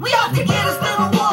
We out to get us little one.